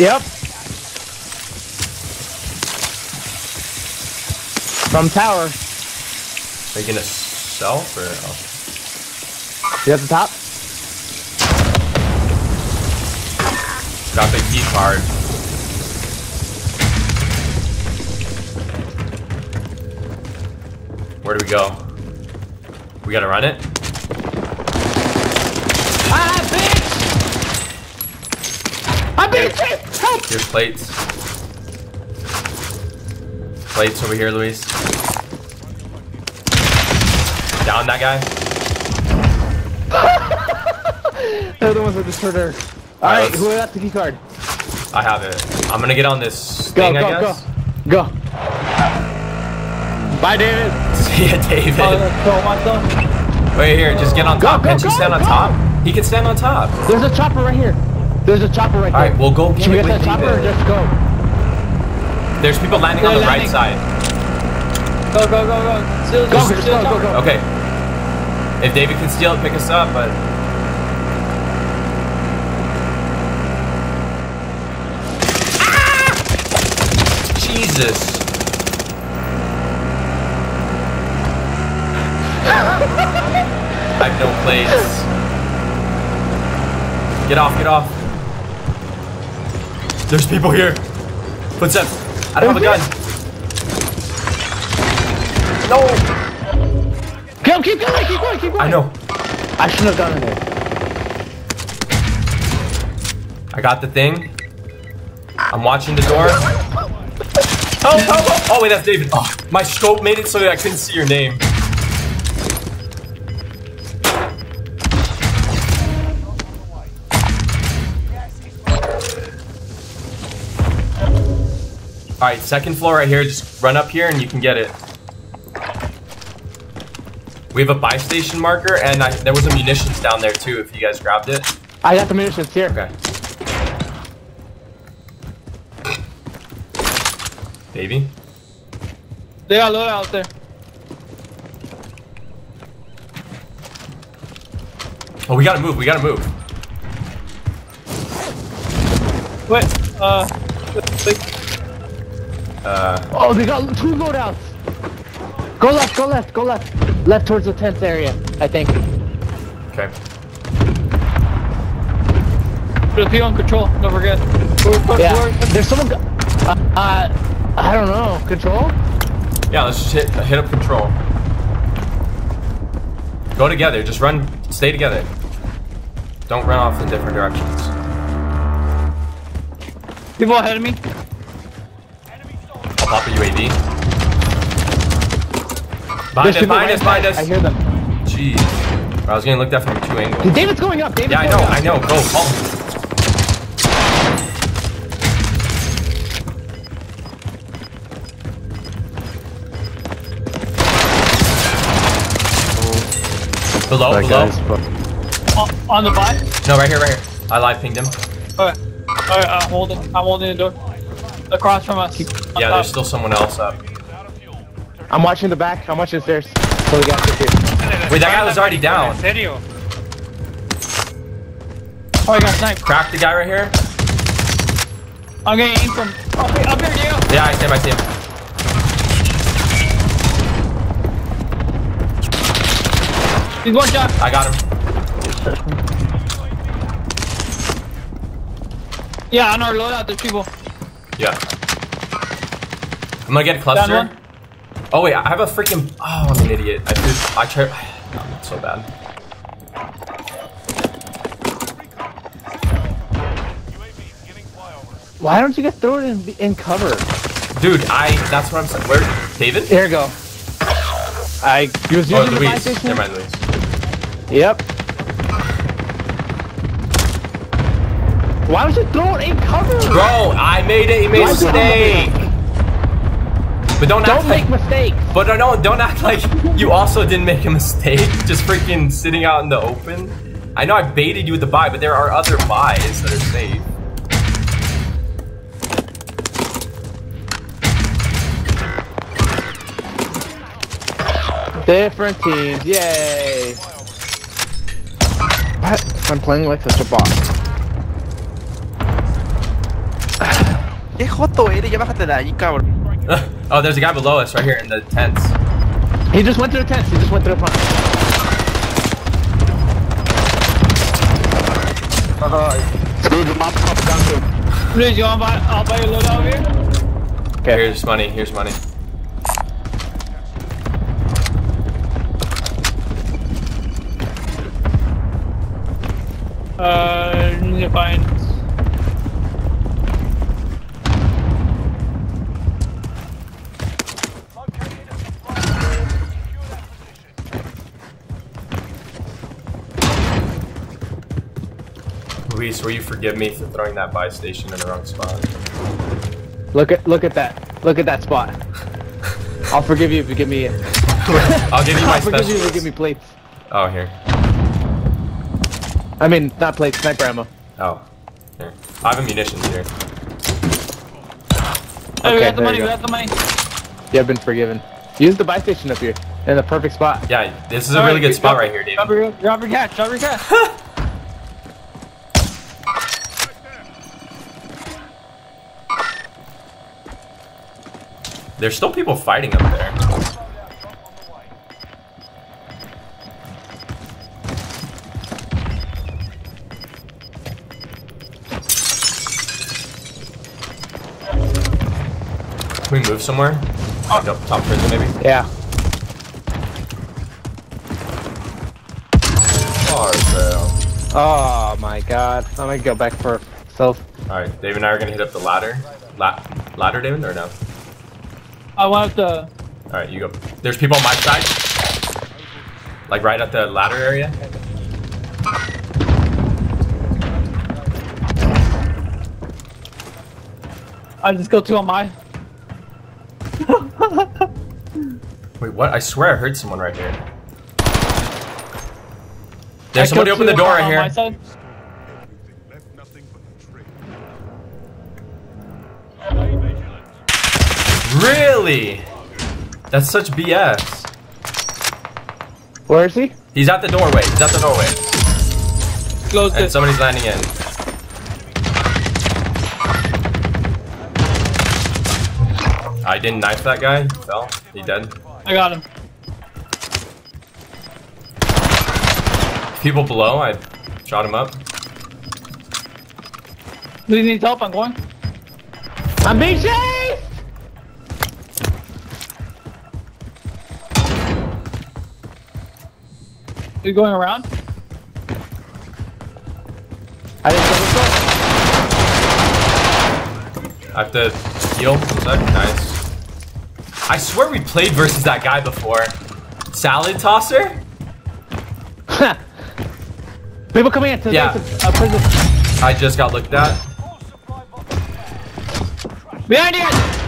Yep. From tower. Are you gonna self or? Oh. You at the top? Got the key card. Where do we go? We gotta run it? Ah, bitch! I'm being chased! Help! Here's plates. Plates over here, Luis. Down that guy. They're the ones that just hurt her. Uh, Alright, who got the key card? I have it. I'm gonna get on this Go, thing, go, I guess. go. Go. Bye, David. See ya, David. Oh, go. Wait here, just get on Go, top. go, Can't you go, stand on go. top? He can stand on top. There's a chopper right here. There's a chopper right there. Alright, we'll go get Should we get with that chopper or just go? There's people landing They're on the right side. Go, go, go, go. Still, Go, just just still go, go, tower. go. Okay. If David can steal it, pick us up, but Ah! Jesus. I have no plates. Get off, get off. There's people here. Footsteps. I don't have a gun. No. Go, keep going, keep going, keep going. I know. I shouldn't have gotten in there. I got the thing. I'm watching the door. Oh, oh, oh, oh, wait, that's David. Oh, my scope made it so that I couldn't see your name. Alright, second floor right here. Just run up here and you can get it. We have a buy station marker, and I, there was a munitions down there too if you guys grabbed it. I got the munitions here. Okay. Baby? They got load out there. Oh, we gotta move, we gotta move. Wait, uh, wait. Uh, Oh, they got two loadouts. Go left, go left, go left. Left towards the tent area, I think. okay. Put a P on control. Don't forget. Where- where- Yeah. There's someone. Go- uh, uh, I don't know. Control? Yeah, let's just hit, hit up control. Go together, just run, stay together. Don't run off in different directions. People ahead of me. I'll pop a UAV. There's Behind us, people behind right us, behind us. I hear them. Jeez. I was getting looked at from two angles. David's going up. David's Yeah, I know, up. I know. Go, follow me. Below, That below. guy's fu- On, on the buy. No, right here, right here. I live pinged him. Alright. Alright, I'm holding. I'm holding the door. Across from us. Yeah, top. there's still someone else up. I'm watching the back. I'm watching the stairs. So we got here. Wait, that guy was already down. Oh, I got sniped. Crack the guy right here. I'm getting aim from up here, up here, Diego. Yeah, I see him, I see him. He's one shot. I got him. Yeah, on our loadout, there's people. Yeah. I'm gonna get a Down cluster. one. Oh wait, I have a freaking. Oh, I'm an idiot. I did. I tried. I'm not so bad. Why don't you guys throw it in, in cover? Dude, I. That's what I'm saying. Where? David? Here we go. I was Oh, using the buy Luis. Never mind, Luis. Yep. Why don't you throw it in cover? Bro, I made a made a Why is it on the mistake. But don't, Don't act make like. mistakes. But no, no, don't act like you also didn't make a mistake. Just freaking sitting out in the open. I know I baited you with the buy, but there are other buys that are safe. Different teams, yay! What? I'm playing like such a boss. Qué joto eres, ya bájate de ahí, cabrón. oh, there's a guy below us right here in the tents. He just went to the tents. He just went to the front. Please, you want to buy? I'll buy you a load over here. Okay. Here's money. Here's money. Uh, need to find. Luis, will you forgive me for throwing that buy station in the wrong spot? Look at look at that. Look at that spot. I'll forgive you if you give me it. I'll give you my I'll forgive you if you give me plates. Oh, here. I mean, not plates, sniper ammo. Oh, here. I have a munitions here. Hey, we got the money. you We got the money. You have been forgiven. Use the buy station up here in the perfect spot. Yeah, this is a really right, good spot right here, David. Drop your, drop your cash. Drop your cash. There's still people fighting up there. Can we move somewhere? Oh. Like up top prison, maybe? Yeah. Oh my god. I'm gonna go back for self. Alright, Dave and I are gonna hit up the ladder. La ladder, David, or no? I want the. Alright, you go. There's people on my side. Like right at the ladder area. I just go two on my. Wait, what? I swear I heard someone right here. I There's somebody open the door on right my here. side. Really? That's such BS. Where is he? He's at the doorway. He's at the doorway. Close And it. somebody's landing in. I didn't knife that guy. He fell. He dead. I got him. People below, I shot him up. Do you need help? I'm going. I'm being chased! You going around? I didn't kill this I have to heal. That nice? I swear we played versus that guy before. Salad tosser? People coming in to the Yeah. base of uh, prison. I just got looked at. Behind you!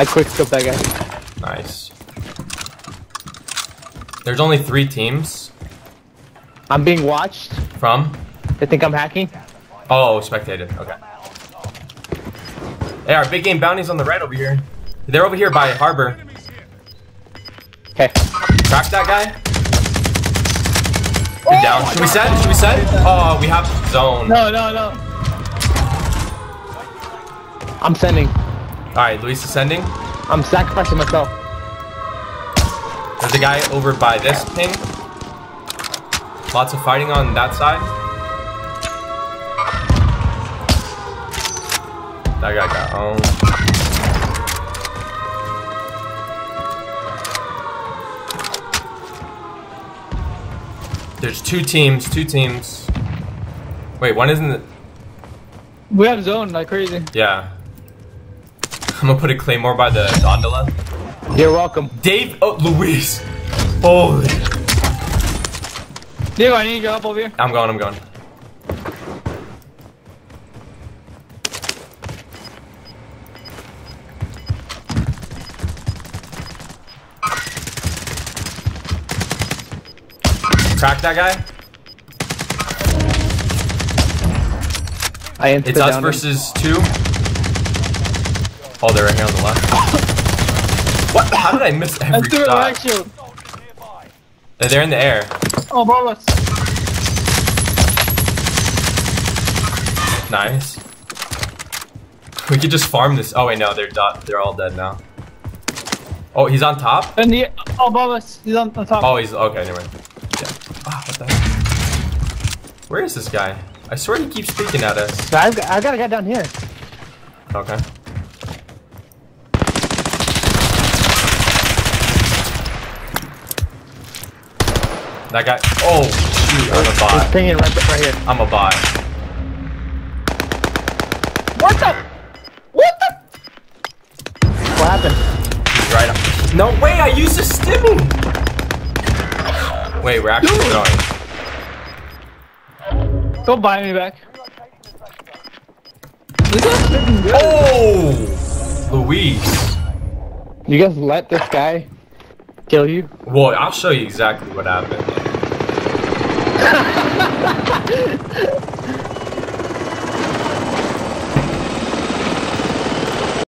I quick scoped that guy. Nice. There's only three teams I'm being watched. from. They think I'm hacking. Oh, spectated. Okay. Hey, our big game bounties on the right over here. They're over here by harbor. Okay. Crack that guy. Good oh down. Should we send? Should we send? Oh, we have zone. No, no, no. I'm sending. All right, Luis is sending. I'm sacrificing myself. There's a guy over by this ping. Lots of fighting on that side. That guy got owned. There's two teams, two teams. Wait, one isn't. The, We have zone like crazy. yeah. I'm gonna put a claymore by the gondola. You're welcome. Dave, oh, Luis. Holy. Diego, I need your help over here. I'm going, I'm going. Crack that guy. I insta It's us downed him. versus two. Oh, they're right here on the left. What? How did I miss Let's every do it, shot? right shield. They're in the air. Oh, bro. Nice. We could just farm this. Oh wait, no, they're dot. They're all dead now. Oh, he's on top. And the oh, above us, he's on the top. Oh, he's okay. Never mind. Yeah. Ah, what the heck? Where is this guy? I swear he keeps peeking at us. I've got, I've got a guy down here. Okay. That guy. Oh, shoot! I'm a He's bot. pinging right, right here. I'm a bot. What the? What the? What happened? He's right. Up. No way! I used a stimmy. Wait, we're actually going. Don't buy me back. Oh, Luis. You guys let this guy kill you? Well, I'll show you exactly what happened.